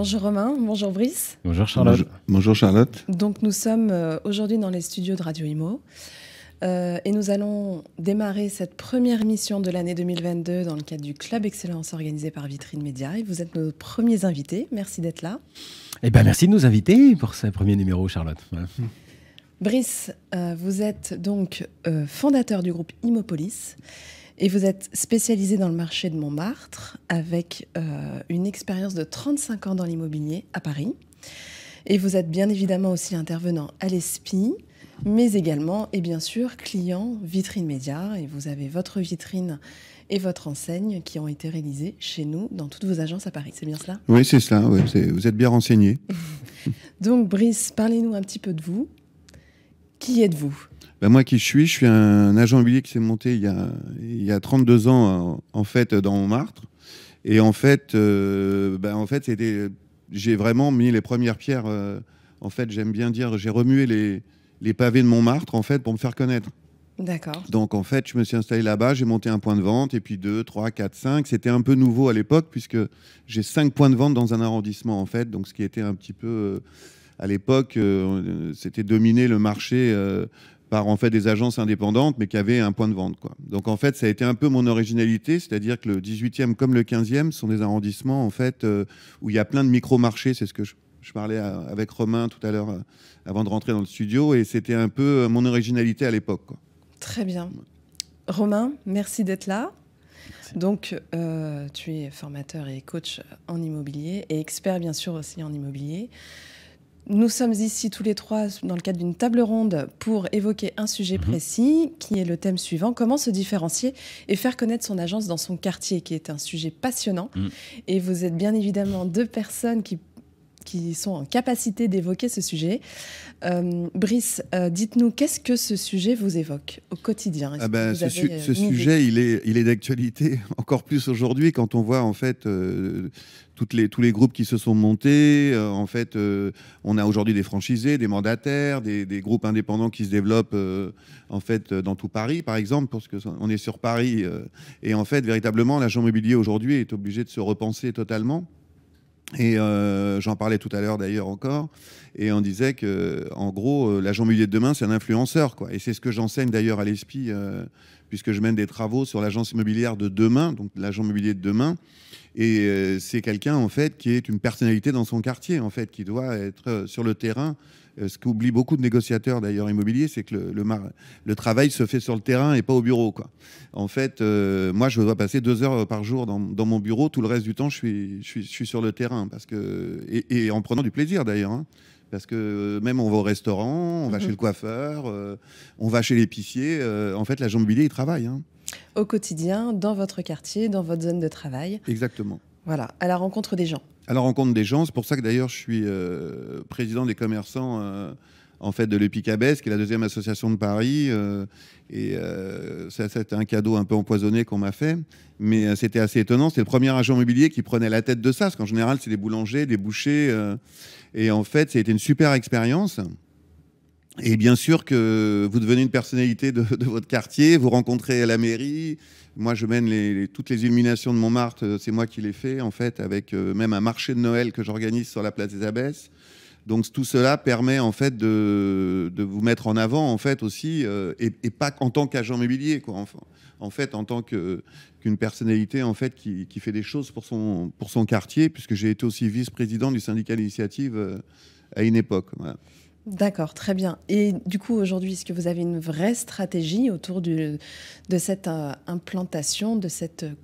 Bonjour Romain, bonjour Brice. Bonjour Charlotte. Bonjour, Charlotte. Donc nous sommes euh, aujourd'hui dans les studios de Radio Imo euh, et nous allons démarrer cette première émission de l'année 2022 dans le cadre du Club Excellence organisé par Vitrine Média. Et vous êtes nos premiers invités, merci d'être là. Eh ben merci de nous inviter pour ce premier numéro Charlotte. Brice, euh, vous êtes donc euh, fondateur du groupe Imopolis et vous êtes spécialisé dans le marché de Montmartre avec euh, une expérience de 35 ans dans l'immobilier à Paris. Et vous êtes bien évidemment aussi intervenant à l'ESPI, mais également et bien sûr client Vitrine Média. Et vous avez votre vitrine et votre enseigne qui ont été réalisées chez nous dans toutes vos agences à Paris. C'est bien cela? Oui, c'est cela. ouais, vous êtes bien renseigné. Donc Brice, parlez-nous un petit peu de vous. Qui êtes-vous? Ben, moi qui je suis, je suis un agent immobilier qui s'est monté il y a, il y a 32 ans en, en fait dans Montmartre. Et en fait, euh, ben, en fait, c'était, j'ai vraiment mis les premières pierres. euh, en fait, j'aime bien dire, j'ai remué les, les pavés de Montmartre en fait pour me faire connaître. D'accord. Donc en fait, je me suis installé là-bas, j'ai monté un point de vente, et puis deux, trois, quatre, cinq. C'était un peu nouveau à l'époque, puisque j'ai cinq points de vente dans un arrondissement, en fait. Donc ce qui était un petit peu, euh, à l'époque, euh, c'était dominer le marché euh, par en fait des agences indépendantes, mais qui avaient un point de vente. Quoi. Donc en fait, ça a été un peu mon originalité, c'est-à-dire que le 18e comme le 15e sont des arrondissements, en fait, euh, où il y a plein de micro-marchés, c'est ce que je, je parlais à- avec Romain tout à l'heure, euh, avant de rentrer dans le studio, et c'était un peu euh, mon originalité à l'époque. Très bien. Romain, merci d'être là. Donc, euh, tu es formateur et coach en immobilier et expert, bien sûr, aussi en immobilier. Nous sommes ici tous les trois dans le cadre d'une table ronde pour évoquer un sujet Mhm. précis qui est le thème suivant comment se différencier et faire connaître son agence dans son quartier, qui est un sujet passionnant. Mhm. Et vous êtes bien évidemment deux personnes qui, qui sont en capacité d'évoquer ce sujet. Euh, Brice, euh, dites-nous, qu'est-ce que ce sujet vous évoque au quotidien? Ah ben, ce, su- euh, ce sujet, il est, il est d'actualité encore plus aujourd'hui quand on voit en fait toutes les, tous les groupes qui se sont montés. Euh, en fait, euh, on a aujourd'hui des franchisés, des mandataires, des, des groupes indépendants qui se développent euh, en fait dans tout Paris, par exemple, parce que on est sur Paris et en fait véritablement l'agent immobilier aujourd'hui est obligé de se repenser totalement. Et euh, j'en parlais tout à l'heure d'ailleurs encore, et on disait que, en gros, euh, l'agent immobilier de demain, c'est un influenceur, quoi. Et c'est ce que j'enseigne d'ailleurs à l'ESPI, euh, puisque je mène des travaux sur l'agence immobilière de demain, donc l'agent immobilier de demain. Et euh, c'est quelqu'un en fait qui est une personnalité dans son quartier, en fait, qui doit être euh, sur le terrain. Euh, ce qu'oublient beaucoup de négociateurs d'ailleurs immobiliers, c'est que le, le, mar- le travail se fait sur le terrain et pas au bureau, quoi. En fait, euh, moi, je dois passer deux heures par jour dans, dans mon bureau. Tout le reste du temps, je suis, je suis, je suis sur le terrain. Parce que, et, et en prenant du plaisir d'ailleurs. hein. parce que même on va au restaurant, on va Mhm. chez le coiffeur, euh, on va chez l'épicier. euh, en fait, l'agent immobilier, il travaille. hein. Au quotidien, dans votre quartier, dans votre zone de travail, Exactement. voilà, à la rencontre des gens. À la rencontre des gens. C'est pour ça que d'ailleurs je suis euh, président des commerçants euh, en fait de l'EPICABES, qui est la deuxième association de Paris. euh, et euh, ça, c'était un cadeau un peu empoisonné qu'on m'a fait, mais c'était assez étonnant. C'était le premier agent immobilier qui prenait la tête de ça, parce qu'en général c'est des boulangers, des bouchers. et en fait, ça a été une super expérience. Et bien sûr que vous devenez une personnalité de, votre quartier, vous rencontrez à la mairie. Moi, je mène toutes les illuminations de Montmartre, euh, c'est moi qui les fais, en fait, avec euh, même un marché de Noël que j'organise sur la place des Abbesses. Donc tout cela permet en fait de, vous mettre en avant en fait aussi euh, et, pas en tant qu'agent immobilier quoi. En fait en tant qu'une personnalité en fait qui, fait des choses pour son quartier puisque j'ai été aussi vice-président du syndicat d'initiative à une époque. Voilà. D'accord, très bien. Et du coup, aujourd'hui, est-ce que vous avez une vraie stratégie autour de cette euh, implantation, de cette euh,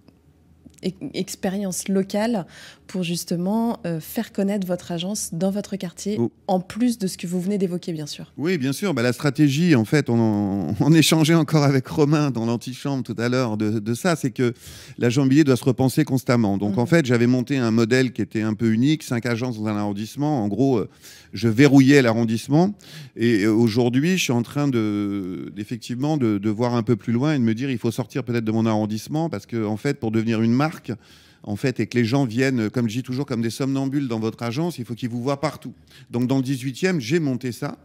e- expérience locale pour justement euh, faire connaître votre agence dans votre quartier, Oh. en plus de ce que vous venez d'évoquer, bien sûr Oui, bien sûr. Bah, la stratégie, en fait, on, en- on échangeait encore avec Romain dans l'antichambre tout à l'heure de, de ça, c'est que l'agent immobilier doit se repenser constamment. Donc, Mhm. en fait, j'avais monté un modèle qui était un peu unique, cinq agences dans un arrondissement. En gros, euh, je verrouillais l'arrondissement. Et euh, aujourd'hui, je suis en train de, d'effectivement de, de voir un peu plus loin et de me dire, il faut sortir peut-être de mon arrondissement parce que, en fait, pour devenir une marque, en fait, et que les gens viennent, comme je dis toujours, comme des somnambules dans votre agence, il faut qu'ils vous voient partout. Donc, dans le 18e, j'ai monté ça.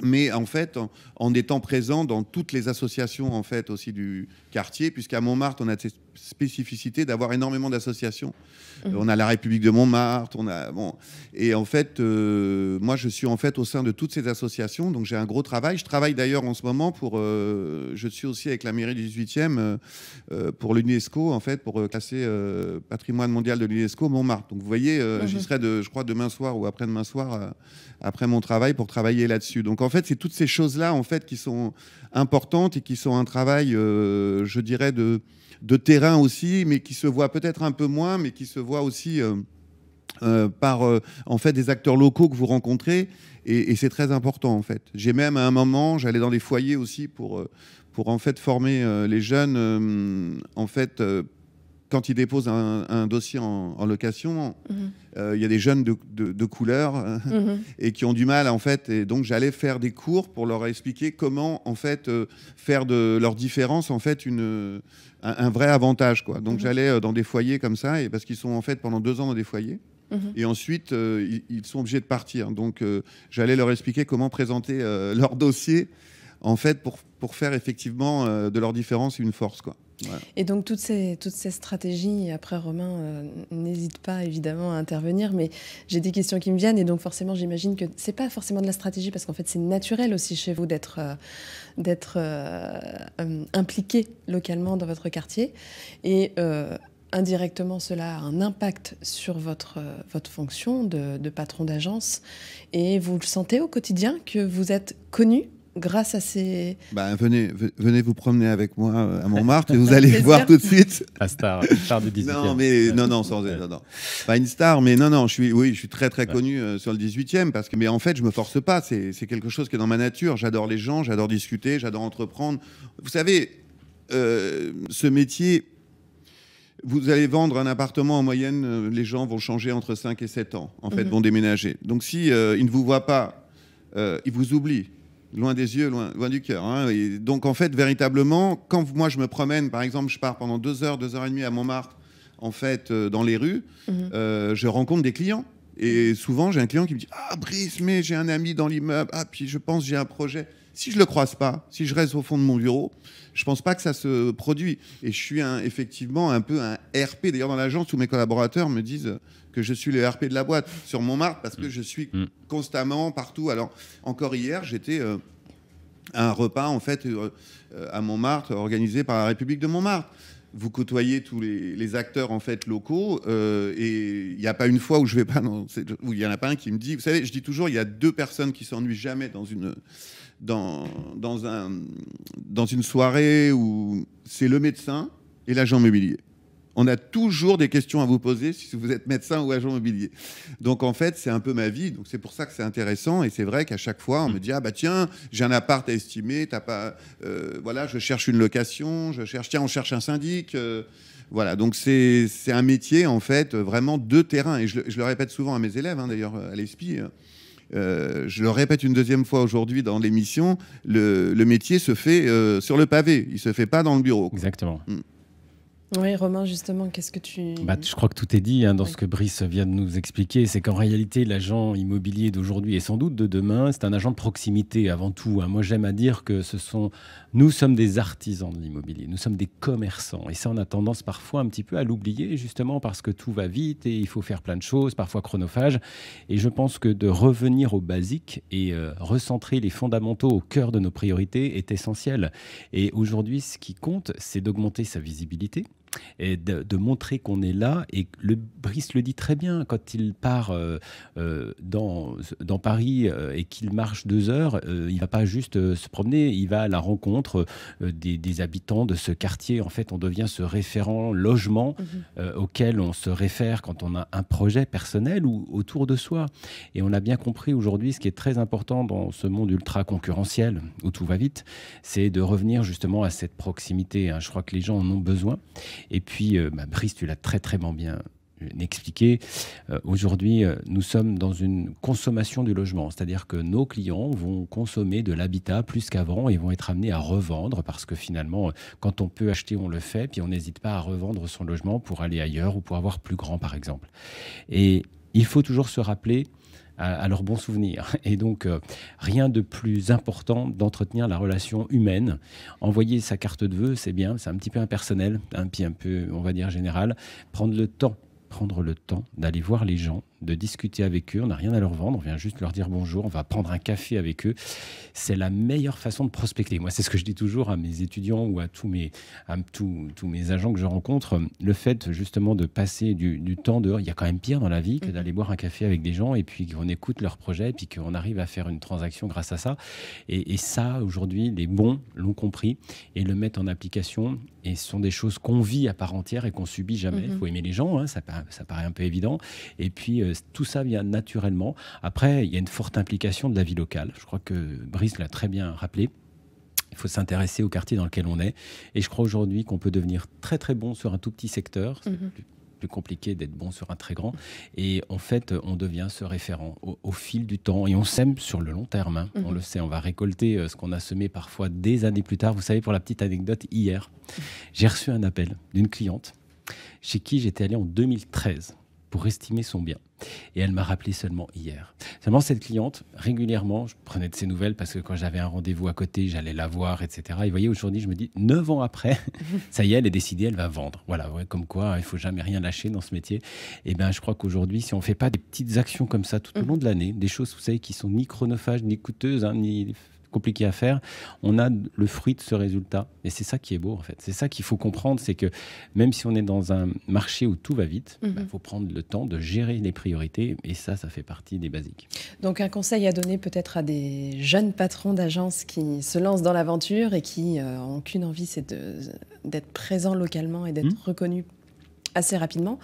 Mais en fait, en, étant présent dans toutes les associations en fait aussi du quartier, puisqu'à Montmartre, on a cette spécificité d'avoir énormément d'associations. Mmh. On a la République de Montmartre, on a bon, et en fait, euh, moi, je suis en fait au sein de toutes ces associations, donc j'ai un gros travail. Je travaille d'ailleurs en ce moment pour, euh, je suis aussi avec la mairie du 18e euh, pour l'UNESCO en fait, pour classer patrimoine mondial de l'UNESCO Montmartre. Donc vous voyez, mmh. j'y serai, de, je crois, demain soir ou après-demain soir après mon travail pour travailler là-dessus. Donc en fait, c'est toutes ces choses-là en fait qui sont importantes et qui sont un travail, euh, je dirais, de, terrain aussi, mais qui se voit peut-être un peu moins, mais qui se voit aussi euh, euh, par en fait des acteurs locaux que vous rencontrez. Et, c'est très important en fait. J'ai même à un moment, j'allais dans des foyers aussi pour pour en fait former les jeunes en fait quand ils déposent un, dossier en, location, mhm. euh, il y a des jeunes de, de, couleur mhm. et qui ont du mal en fait. Et donc j'allais faire des cours pour leur expliquer comment en fait euh, faire de leur différence en fait une, un, vrai avantage quoi. Donc mhm. j'allais euh, dans des foyers comme ça et parce qu'ils sont en fait pendant deux ans dans des foyers. Et ensuite, ils, sont obligés de partir. Donc, j'allais leur expliquer comment présenter leur dossier, en fait, pour, pour faire effectivement de leur différence une force. Quoi. Et donc toutes ces, toutes ces stratégies, après Romain, euh, n'hésite pas évidemment à intervenir, mais j'ai des questions qui me viennent et donc forcément j'imagine que c'est pas forcément de la stratégie parce qu'en fait c'est naturel aussi chez vous d'être euh, d'être euh, impliqué localement dans votre quartier. Et indirectement cela a un impact sur votre, votre fonction de, de patron d'agence. Et vous le sentez au quotidien que vous êtes connu grâce à ces... Bah, venez, venez vous promener avec moi euh, à Montmartre et vous allez voir tout de suite. La star, star du 18e. Non, mais non, non, sans non, non. Pas une star, mais non, non, je suis, oui, je suis très, très connu euh, sur le 18e parce que, mais en fait, je me force pas. C'est quelque chose qui est dans ma nature. J'adore les gens, j'adore discuter, j'adore entreprendre. Vous savez, euh, ce métier, vous allez vendre un appartement en moyenne, les gens vont changer entre 5 et 7 ans, en fait, mhm. vont déménager. Donc, si ils ne vous voient pas, ils vous oublient loin des yeux, loin, loin du cœur. Hein. donc en fait, véritablement, quand moi je me promène, par exemple, je pars pendant deux heures, deux heures et demie à Montmartre, en fait, euh, dans les rues, mhm. euh, je rencontre des clients. Et souvent, j'ai un client qui me dit Ah, Brice, mais j'ai un ami dans l'immeuble. Ah, puis je pense j'ai un projet. Si je le croise pas, si je reste au fond de mon bureau, je pense pas que ça se produit. Et je suis un, effectivement un peu un RP. D'ailleurs, dans l'agence, tous mes collaborateurs me disent que je suis le RP de la boîte sur Montmartre parce que mm. je suis mm. constamment partout. Alors, encore hier, j'étais euh, à un repas en fait euh, à Montmartre organisé par la République de Montmartre. Vous côtoyez tous les, acteurs en fait locaux euh, et il n'y a pas une fois où je vais pas où il y en a pas un qui me dit. Vous savez, je dis toujours, il y a deux personnes qui s'ennuient jamais dans une dans, dans, un, dans une soirée où c'est le médecin et l'agent immobilier on a toujours des questions à vous poser si vous êtes médecin ou agent immobilier. Donc en fait, c'est un peu ma vie. Donc c'est pour ça que c'est intéressant. Et c'est vrai qu'à chaque fois, on me dit ah bah tiens, j'ai un appart à estimer. T'as pas, euh, voilà, je cherche une location. Je cherche, tiens, on cherche un syndic. Euh, voilà. Donc c'est un métier en fait vraiment de terrain. Et je, le répète souvent à mes élèves, hein, d'ailleurs à l'ESPI. Euh, je le répète une deuxième fois aujourd'hui dans l'émission, le, métier se fait sur le pavé, il se fait pas dans le bureau. Exactement. Mm. Oui, Romain, justement, qu'est-ce que tu... Bah, je crois que tout est dit hein, dans ce que Brice vient de nous expliquer. C'est qu'en réalité, l'agent immobilier d'aujourd'hui et sans doute de demain, c'est un agent de proximité avant tout. Hein. Moi, j'aime à dire que ce sont... Nous sommes des artisans de l'immobilier, nous sommes des commerçants. Et ça, on a tendance parfois un petit peu à l'oublier, justement parce que tout va vite et il faut faire plein de choses, parfois chronophages. Et je pense que de revenir aux basiques et euh, recentrer les fondamentaux au cœur de nos priorités est essentiel. Et aujourd'hui, ce qui compte, c'est d'augmenter sa visibilité et de, montrer qu'on est là. Et le Brice le dit très bien quand il part euh, euh, dans, dans Paris euh, et qu'il marche deux heures, il va pas juste se promener, il va à la rencontre des, habitants de ce quartier. En fait, on devient ce référent logement mhm. auquel on se réfère quand on a un projet personnel ou autour de soi. Et on a bien compris aujourd'hui ce qui est très important dans ce monde ultra concurrentiel où tout va vite, c'est de revenir justement à cette proximité. Hein. Je crois que les gens en ont besoin. Et puis, euh, bah, Brice, tu l'as très très bien euh, expliqué. Euh, aujourd'hui, nous sommes dans une consommation du logement, c'est-à-dire que nos clients vont consommer de l'habitat plus qu'avant et vont être amenés à revendre parce que finalement, quand on peut acheter, on le fait, puis on n'hésite pas à revendre son logement pour aller ailleurs ou pour avoir plus grand, par exemple. Et il faut toujours se rappeler à, leurs bons souvenirs. Et donc, euh, rien de plus important d'entretenir la relation humaine. Envoyer sa carte de vœux, c'est bien, c'est un petit peu impersonnel, un, un peu, on va dire, général. Prendre le temps prendre le temps d'aller voir les gens, de discuter avec eux. On n'a rien à leur vendre, on vient juste leur dire bonjour, on va prendre un café avec eux. C'est la meilleure façon de prospecter. Moi, c'est ce que je dis toujours à mes étudiants ou à tous mes, à tous, tous mes agents que je rencontre. Le fait justement de passer du, temps dehors, il y a quand même pire dans la vie que mhm. d'aller boire un café avec des gens et puis qu'on écoute leurs projets et puis qu'on arrive à faire une transaction grâce à ça. Et, ça, aujourd'hui, les bons l'ont compris et le mettent en application. Et ce sont des choses qu'on vit à part entière et qu'on subit jamais. Il mhm. faut aimer les gens, hein, ça, ça paraît un peu évident. Et puis, euh, tout ça vient naturellement. Après, il y a une forte implication de la vie locale. Je crois que Brice l'a très bien rappelé. Il faut s'intéresser au quartier dans lequel on est. Et je crois aujourd'hui qu'on peut devenir très très bon sur un tout petit secteur. C'est mhm. plus, compliqué d'être bon sur un très grand. Et en fait, on devient ce référent au, fil du temps. Et on sème sur le long terme. Hein. On mhm. le sait, on va récolter euh, ce qu'on a semé parfois des années plus tard. Vous savez, pour la petite anecdote, hier, j'ai reçu un appel d'une cliente chez qui j'étais allé en 2013 pour estimer son bien. Et elle m'a rappelé seulement hier. Seulement, cette cliente, régulièrement, je prenais de ses nouvelles parce que quand j'avais un rendez-vous à côté, j'allais la voir, etc. Et vous voyez, aujourd'hui, je me dis, neuf ans après, ça y est, elle est décidée, elle va vendre. Voilà, ouais, comme quoi, il faut jamais rien lâcher dans ce métier. Et bien, je crois qu'aujourd'hui, si on ne fait pas des petites actions comme ça tout au mmh. long de l'année, des choses, vous savez, qui sont ni chronophages, ni coûteuses, hein, ni compliqué à faire, on a le fruit de ce résultat. Et c'est ça qui est beau, en fait. C'est ça qu'il faut comprendre, c'est que même si on est dans un marché où tout va vite, il mhm. faut prendre le temps de gérer les priorités. Et ça, ça fait partie des basiques. Donc un conseil à donner peut-être à des jeunes patrons d'agences qui se lancent dans l'aventure et qui n'ont euh, qu'une envie, c'est d'être présents localement et d'être mmh. reconnus assez rapidement.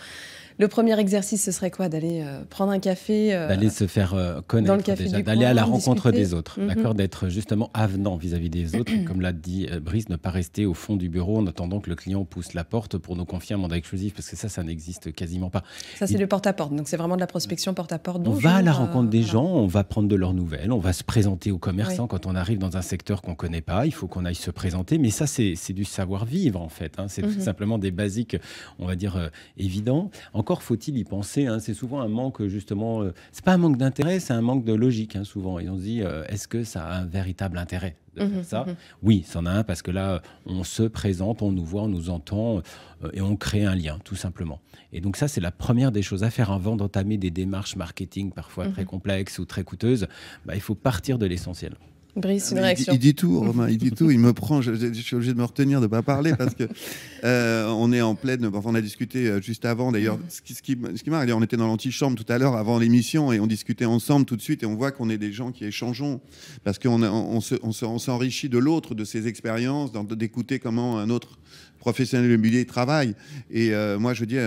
Le premier exercice, ce serait quoi? D'aller euh, prendre un café euh, D'aller se faire euh, connaître, d'aller à la rencontre des autres, mhm. d'accord? D'être justement avenant vis-à-vis des autres, comme l'a dit Brice, ne pas rester au fond du bureau en attendant que le client pousse la porte pour nous confier un mandat exclusif, parce que ça, ça n'existe quasiment pas. Ça, c'est le porte-à-porte, donc c'est vraiment de la prospection porte-à-porte. On va à la rencontre des gens, on va prendre de leurs nouvelles, on va se présenter aux commerçants quand on arrive dans un secteur qu'on ne connaît pas, il faut qu'on aille se présenter, mais ça, c'est du savoir-vivre, en fait. Hein. C'est tout mhm. simplement des basiques, on va dire, évidents. Encore faut-il y penser hein. C'est souvent un manque, justement, euh, c'est pas un manque d'intérêt, c'est un manque de logique, hein, souvent. Et on se dit, euh, est-ce que ça a un véritable intérêt de faire mmh ça mmh Oui, c'en a un, parce que là, on se présente, on nous voit, on nous entend, euh, et on crée un lien, tout simplement. Et donc ça, c'est la première des choses à faire avant d'entamer des démarches marketing parfois mmh très complexes ou très coûteuses. Bah, il faut partir de l'essentiel. Brice, une réaction. Il, dit tout, Romain, il dit tout. Il me prend. Je, suis obligé de me retenir de ne pas parler parce que euh, on est en pleine. on a discuté euh, juste avant. D'ailleurs, ce qui, ce qui, ce qui on était dans l'antichambre tout à l'heure avant l'émission et on discutait ensemble tout de suite et on voit qu'on est des gens qui échangeons parce qu'on on, on s'enrichit de l'autre, de ses expériences, d'écouter comment un autre professionnel immobilier travaille. Et euh, moi, je dis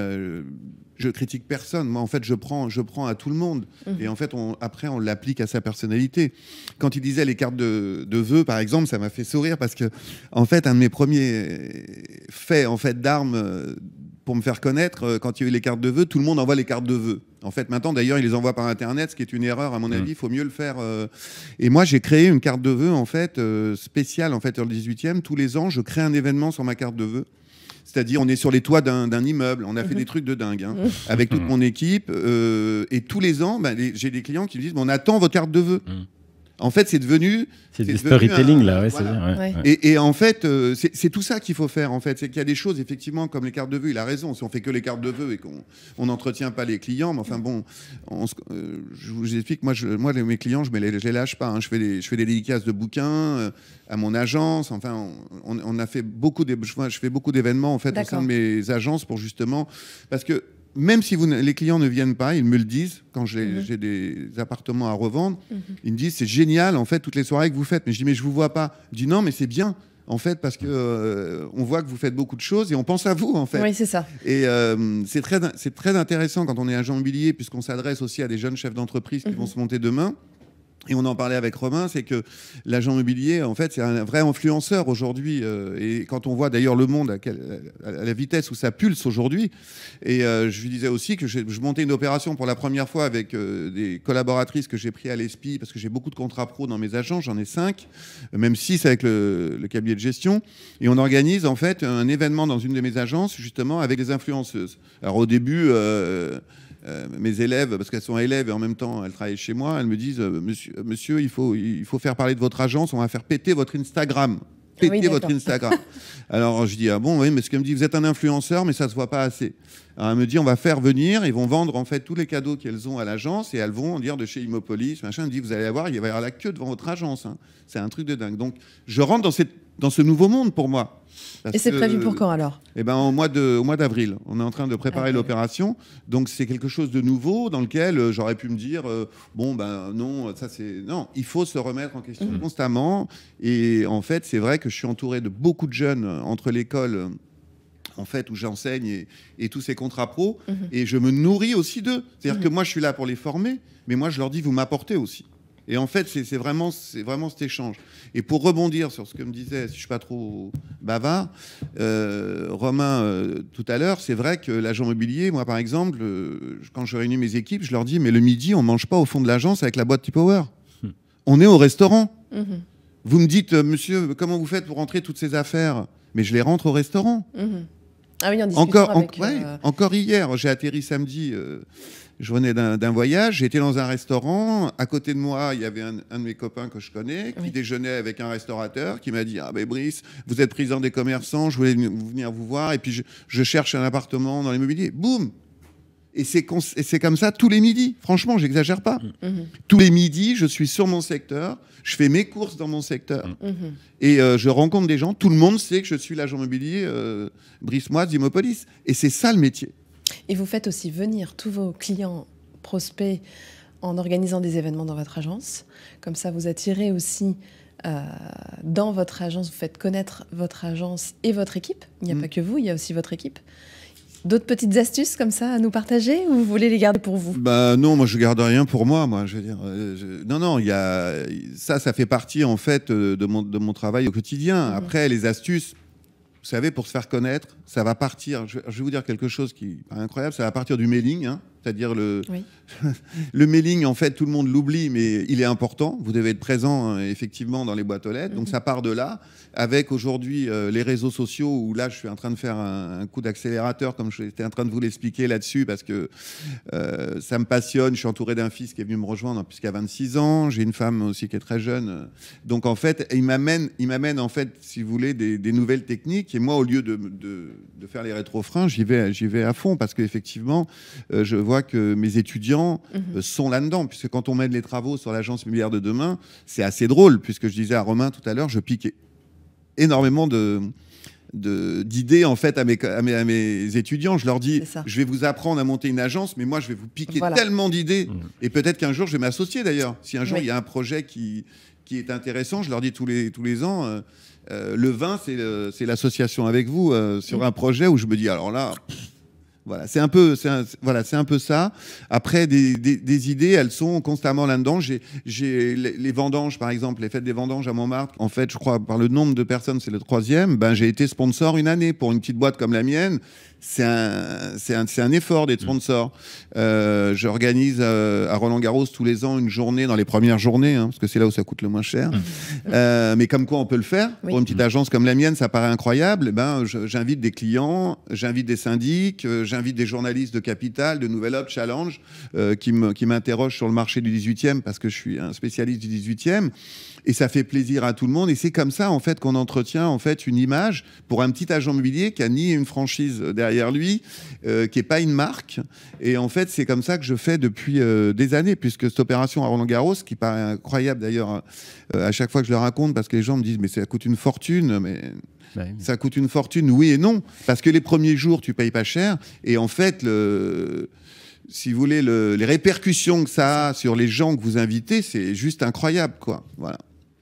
je critique personne. Moi, en fait, je prends, je prends à tout le monde. Mhm. Et en fait, on, après, on l'applique à sa personnalité. Quand il disait les cartes de, de vœux, par exemple, ça m'a fait sourire parce que, en fait, un de mes premiers faits en fait d'armes euh, pour me faire connaître, euh, quand il y a eu les cartes de vœux, tout le monde envoie les cartes de vœux. En fait, maintenant, d'ailleurs, ils les envoient par Internet, ce qui est une erreur, à mon mhm. avis. Il faut mieux le faire. Euh. Et moi, j'ai créé une carte de vœux, en fait, spéciale, en fait, sur le 18e. Tous les ans, je crée un événement sur ma carte de vœux. C'est-à-dire, on est sur les toits d'un immeuble, on a fait mhm. des trucs de dingue hein, mhm. avec toute mon équipe. Euh, et tous les ans, bah, j'ai des clients qui me disent On attend votre carte de vœux. En fait, c'est devenu. C'est du storytelling, là, ouais, c'est Et, et, en fait, euh, c'est tout ça qu'il faut faire, en fait. C'est qu'il y a des choses, effectivement, comme les cartes de vœux, il a raison. Si on fait que les cartes de vœux et qu'on n'entretient pas les clients, mais enfin bon, euh, je vous explique, moi, je, moi, mes clients, je ne les, les, lâche pas. Hein. Je, fais des, je fais des dédicaces de bouquins euh, à mon agence. Enfin, on, on, a fait beaucoup, je fais beaucoup d'événements, en fait, au sein de mes agences pour justement. Parce que même si vous, les clients ne viennent pas, ils me le disent quand j'ai mhm. des appartements à revendre. Mhm. Ils me disent c'est génial en fait toutes les soirées que vous faites. Mais je dis mais je vous vois pas. Je dis non mais c'est bien en fait parce que euh, on voit que vous faites beaucoup de choses et on pense à vous en fait. Oui c'est ça. Et euh, c'est très c'est très intéressant quand on est agent immobilier puisqu'on s'adresse aussi à des jeunes chefs d'entreprise qui mhm. vont se monter demain. Et on en parlait avec Romain, c'est que l'agent immobilier, en fait, c'est un vrai influenceur aujourd'hui. Euh, et quand on voit d'ailleurs le monde à, la vitesse où ça pulse aujourd'hui, et euh, je lui disais aussi que je, montais une opération pour la première fois avec euh, des collaboratrices que j'ai pris à l'ESPI, parce que j'ai beaucoup de contrats pro dans mes agents, j'en ai cinq, même six avec le, le, cabinet de gestion. Et on organise en fait un événement dans une de mes agences, justement, avec des influenceuses. Alors au début mes élèves, parce qu'elles sont élèves et en même temps elles travaillent chez moi, elles me disent monsieur, monsieur, il faut, il faut faire parler de votre agence, on va faire péter votre Instagram. Oui, Péter votre. Instagram. Alors je dis ah bon oui, mais ce qu'elle me dit, vous êtes un influenceur, mais ça se voit pas assez. Alors elle me dit on va faire venir, ils vont vendre en fait tous les cadeaux qu'elles ont à l'agence et elles vont dire de chez Immopolis, machin. Elle me dit vous allez avoir, il va y avoir la queue devant votre agence. hein. C'est un truc de dingue. Donc je rentre dans cette dans ce nouveau monde pour moi. Parce Et c'est prévu pour quand alors? Eh ben, au mois de, au mois d'avril, on est en train de préparer Ah, l'opération. Donc c'est quelque chose de nouveau dans lequel euh, j'aurais pu me dire euh, bon ben non, ça c'est non, il faut se remettre en question Mhm. constamment. Et en fait, c'est vrai que je suis entouré de beaucoup de jeunes euh, entre l'école. En fait, où j'enseigne et, et tous ces contrats pro, Mhm. et je me nourris aussi d'eux. C'est-à-dire Mhm. que moi, je suis là pour les former, mais moi, je leur dis, vous m'apportez aussi. Et en fait, c'est vraiment, c'est vraiment cet échange. Et pour rebondir sur ce que me disait, si je suis pas trop bavard, euh, Romain euh, tout à l'heure, c'est vrai que l'agent immobilier, moi par exemple, euh, quand je réunis mes équipes, je leur dis, mais le midi, on mange pas au fond de l'agence avec la boîte T-Power. Hmm. On est au restaurant. Mhm. Vous me dites, monsieur, comment vous faites pour rentrer toutes ces affaires? Mais je les rentre au restaurant. Mhm. Ah oui, en discutant Encore, en- avec, ouais, euh, encore hier, j'ai atterri samedi. euh, je venais d'un voyage, j'étais dans un restaurant. À côté de moi, il y avait un, un de mes copains que je connais qui Oui. déjeunait avec un restaurateur qui m'a dit Ah, ben Brice, vous êtes président des commerçants, je voulais venir- venir vous voir. Et puis, je, je cherche un appartement dans l'immobilier. Boum Et c'est comme ça tous les midis. Franchement, j'exagère pas. mhm, Tous les midis, je suis sur mon secteur, je fais mes courses dans mon secteur. mhm. Et euh, je rencontre des gens, tout le monde sait que je suis l'agent immobilier euh, Brice Moise d'Immopolis. Et c'est ça le métier. Et vous faites aussi venir tous vos clients prospects en organisant des événements dans votre agence. Comme ça, vous attirez aussi euh, dans votre agence, vous faites connaître votre agence et votre équipe. Il n'y a Mm. pas que vous, il y a aussi votre équipe. D'autres petites astuces comme ça à nous partager ou vous voulez les garder pour vous? Bah non, moi je garde rien pour moi. Moi, je veux dire, euh, je- non, non, il y a ça, ça fait partie en fait euh, de mon de mon travail au quotidien. Mhm. Après, les astuces, vous savez, pour se faire connaître, ça va partir. Je, vais vous dire quelque chose qui est incroyable. Ça va partir du mailing, hein, c'est-à-dire le Oui. le mailing. En fait, tout le monde l'oublie, mais il est important. Vous devez être présent hein, effectivement dans les boîtes aux lettres. Donc Mhm. ça part de là. Avec aujourd'hui euh, les réseaux sociaux, où là je suis en train de faire un, un coup d'accélérateur, comme j'étais en train de vous l'expliquer là-dessus, parce que euh, ça me passionne. Je suis entouré d'un fils qui est venu me rejoindre puisqu'il a 26 ans. J'ai une femme aussi qui est très jeune. Donc en fait, il m'amène, il m'amène en fait, si vous voulez, des, des nouvelles techniques. Et moi, au lieu de, de, de faire les rétrofreins, j'y vais, j'y vais à fond parce qu'effectivement, euh, je vois que mes étudiants Mhm. euh, sont là-dedans. Puisque quand on mène les travaux sur l'agence immobilière de demain, c'est assez drôle, puisque je disais à Romain tout à l'heure, je pique énormément de de- d'idées en fait à mes, à, mes, à mes étudiants. Je leur dis, je vais vous apprendre à monter une agence, mais moi je vais vous piquer Voilà. tellement d'idées. Mhm. Et peut-être qu'un jour je vais m'associer d'ailleurs. Si un jour Oui. il y a un projet qui, qui est intéressant, je leur dis tous les, tous les ans, euh, euh, le vin c'est l'association avec vous euh, sur Mhm. un projet où je me dis, alors là... Voilà, c'est un peu, un, voilà, c'est un peu ça. Après, des, des- des idées, elles sont constamment là-dedans. J'ai les, les vendanges, par exemple, les fêtes des vendanges à Montmartre. En fait, je crois par le nombre de personnes, c'est le troisième. Ben, j'ai été sponsor une année pour une petite boîte comme la mienne. C'est un, c'est un, c'est un effort d'être sponsor. Euh, j'organise euh, à Roland Garros tous les ans une journée dans les premières journées, hein, parce que c'est là où ça coûte le moins cher. Euh, mais comme quoi on peut le faire Oui. pour une petite agence comme la mienne, ça paraît incroyable. Eh ben, j'invite des clients, j'invite des syndics, euh, j'invite des journalistes de Capital, de Nouvelle Up, Challenge, euh, qui m'interrogent sur le marché du 18e parce que je suis un spécialiste du 18e. Et ça fait plaisir à tout le monde. Et c'est comme ça, en fait, qu'on entretient en fait une image pour un petit agent immobilier qui a ni une franchise derrière lui, euh, qui est pas une marque. Et en fait, c'est comme ça que je fais depuis euh, des années, puisque cette opération à Roland Garros, qui paraît incroyable d'ailleurs euh, à chaque fois que je le raconte, parce que les gens me disent mais ça coûte une fortune, mais Ouais. ça coûte une fortune, oui et non, parce que les premiers jours tu payes pas cher, et en fait le si vous voulez, le- les répercussions que ça a sur les gens que vous invitez, c'est juste incroyable, quoi. Voilà.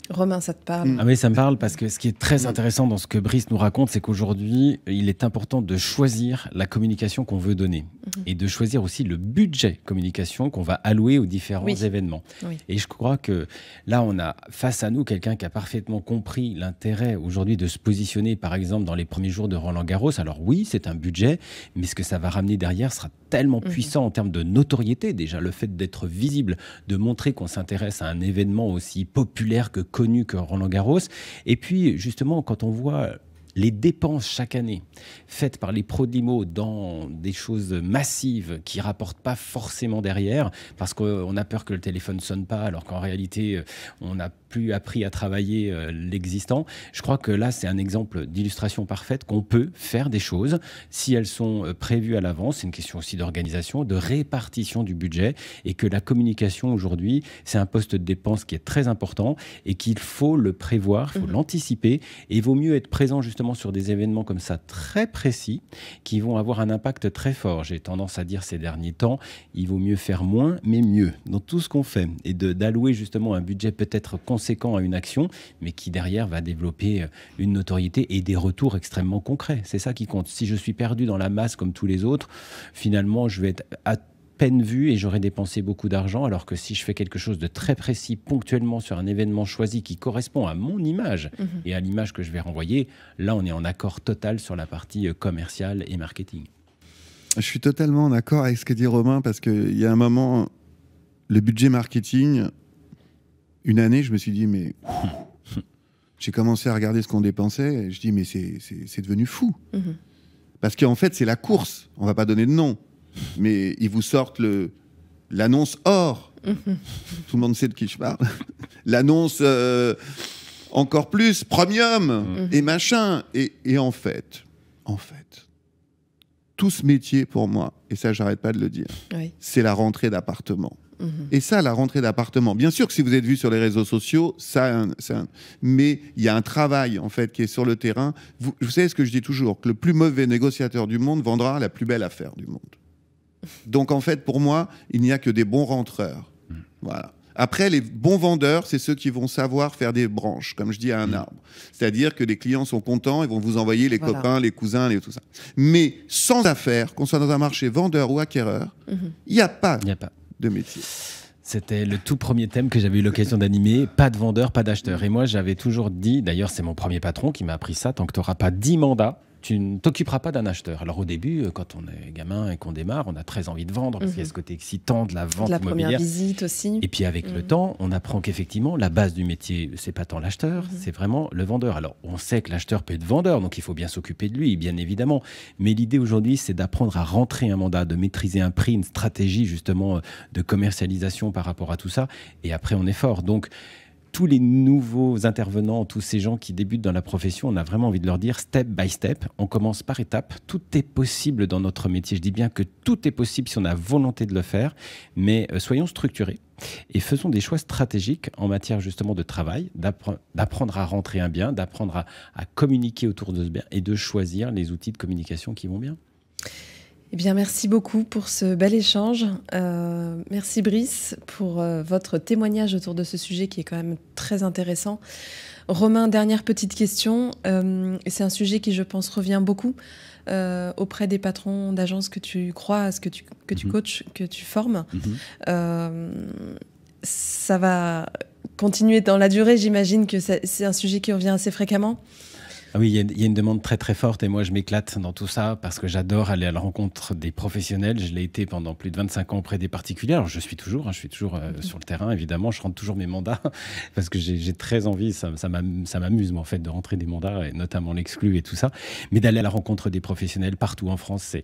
Romain, ça te parle. Ah oui, ça me parle parce que ce qui est très intéressant dans ce que Brice nous raconte, c'est qu'aujourd'hui, il est important de choisir la communication qu'on veut donner Mhm. et de choisir aussi le budget communication qu'on va allouer aux différents Oui. événements. Oui. Et je crois que là, on a face à nous quelqu'un qui a parfaitement compris l'intérêt aujourd'hui de se positionner, par exemple, dans les premiers jours de Roland Garros. Alors oui, c'est un budget, mais ce que ça va ramener derrière sera tellement Mhm. puissant en termes de notoriété. Déjà, le fait d'être visible, de montrer qu'on s'intéresse à un événement aussi populaire que connu que Roland Garros. Et puis, justement, quand on voit les dépenses chaque année faites par les prodimos dans des choses massives qui rapportent pas forcément derrière, parce qu'on a peur que le téléphone sonne pas, alors qu'en réalité, euh, on n'a plus appris à travailler euh, l'existant. Je crois que là, c'est un exemple d'illustration parfaite qu'on peut faire des choses si elles sont euh, prévues à l'avance. C'est une question aussi d'organisation, de répartition du budget, et que la communication aujourd'hui, c'est un poste de dépense qui est très important et qu'il faut le prévoir, il faut mmh. l'anticiper, et il vaut mieux être présent justement sur des événements comme ça très précis qui vont avoir un impact très fort. J'ai tendance à dire ces derniers temps, il vaut mieux faire moins mais mieux dans tout ce qu'on fait et d'allouer justement un budget peut-être conséquent à une action mais qui derrière va développer euh, une notoriété et des retours extrêmement concrets. C'est ça qui compte. Si je suis perdu dans la masse comme tous les autres, finalement je vais être à peine vu et j'aurais dépensé beaucoup d'argent, alors que si je fais quelque chose de très précis, ponctuellement sur un événement choisi qui correspond à mon image mhm. et à l'image que je vais renvoyer, là on est en accord total sur la partie euh, commerciale et marketing. Je suis totalement d'accord avec ce que dit Romain parce qu'il y a un moment, le budget marketing, une année, je me suis dit, mais j'ai commencé à regarder ce qu'on dépensait et je dis, mais c'est devenu fou. Mhm. Parce qu'en fait, c'est la course. On va pas donner de nom mais ils vous sortent l'annonce or. Tout le monde sait de qui je parle. L'annonce euh, encore plus premium mhm. et machin. Et, en fait, en fait, tout ce métier pour moi, et ça j'arrête pas de le dire, c'est la rentrée d'appartement. Mhm. Et ça, la rentrée d'appartement. Bien sûr que si vous êtes vu sur les réseaux sociaux, ça, mais il y a un travail en fait qui est sur le terrain. Vous, vous savez ce que je dis toujours, que le plus mauvais négociateur du monde vendra la plus belle affaire du monde. Donc en fait, pour moi, il n'y a que des bons rentreurs. Hmm. Voilà. Après, les bons vendeurs, c'est ceux qui vont savoir faire des branches, comme je dis à un hmm. arbre. C'est-à-dire que les clients sont contents, ils vont vous envoyer les copains, les cousins, et tout ça. Mais sans affaires, qu'on soit dans un marché vendeur ou acquéreur, mhm. il n'y a, pas a pas C'était le tout premier thème que j'avais eu l'occasion d'animer. Pas de vendeur, pas d'acheteur. Et moi, j'avais toujours dit, d'ailleurs, c'est mon premier patron qui m'a appris ça, tant que tu n'auras pas 10 mandats, tu ne t'occuperas pas d'un acheteur. Alors au début, euh, quand on est gamin et qu'on démarre, on a très envie de vendre, parce qu'il y a ce mhm. côté excitant de la vente de la première visite aussi. Et puis avec le mhm. temps, on apprend qu'effectivement, la base du métier, c'est pas tant l'acheteur, mhm. c'est vraiment le vendeur. Alors on sait que l'acheteur peut être vendeur, donc il faut bien s'occuper de lui, bien évidemment. Mais l'idée aujourd'hui, c'est d'apprendre à rentrer un mandat, de maîtriser un prix, une stratégie justement euh, de commercialisation par rapport à tout ça. Et après, on est fort. Donc tous les nouveaux intervenants, tous ces gens qui débutent dans la profession, on a vraiment envie de leur dire step by step, on commence par étapes, tout est possible dans notre métier. Je dis bien que tout est possible si on a volonté de le faire, mais euh, soyons structurés et faisons des choix stratégiques en matière justement de travail, d'apprendre à rentrer un bien, d'apprendre à, à communiquer autour de ce bien et de choisir les outils de communication qui vont bien. Eh bien, merci beaucoup pour ce bel échange. Euh, merci Brice pour euh, votre témoignage autour de ce sujet qui est quand même très intéressant. Romain, dernière petite question. Euh, c'est un sujet qui, je pense, revient beaucoup auprès des patrons d'agences que tu crois, que tu, que tu mhm. coaches, que tu formes. Mhm. ça va continuer dans la durée. J'imagine que c'est un sujet qui revient assez fréquemment. Ah oui, il y, a une demande très très forte et moi je m'éclate dans tout ça parce que j'adore aller à la rencontre des professionnels. Je l'ai été pendant plus de 25 ans auprès des particuliers. Alors je suis toujours, hein, je suis toujours euh, sur le terrain évidemment. Je rentre toujours mes mandats parce que j'ai très envie, ça, ça m'amuse en fait de rentrer des mandats et notamment l'exclu et tout ça. Mais d'aller à la rencontre des professionnels partout en France,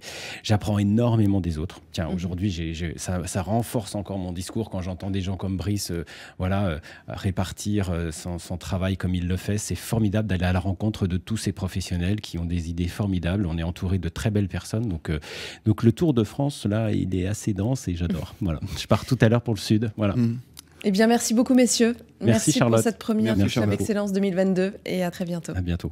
j'apprends énormément des autres. Tiens, mmh. aujourd'hui, ça, ça, renforce encore mon discours quand j'entends des gens comme Brice, euh, voilà, euh, répartir son, son travail comme il le fait. C'est formidable d'aller à la rencontre de de tous ces professionnels qui ont des idées formidables. On est entouré de très belles personnes. Donc, euh, donc le Tour de France, là, il est assez dense et j'adore. voilà. Je pars tout à l'heure pour le Sud. Voilà. Mm. Eh bien, merci beaucoup, messieurs. Merci, pour cette première Excellence 2022 et à très bientôt. À bientôt.